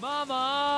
Mama!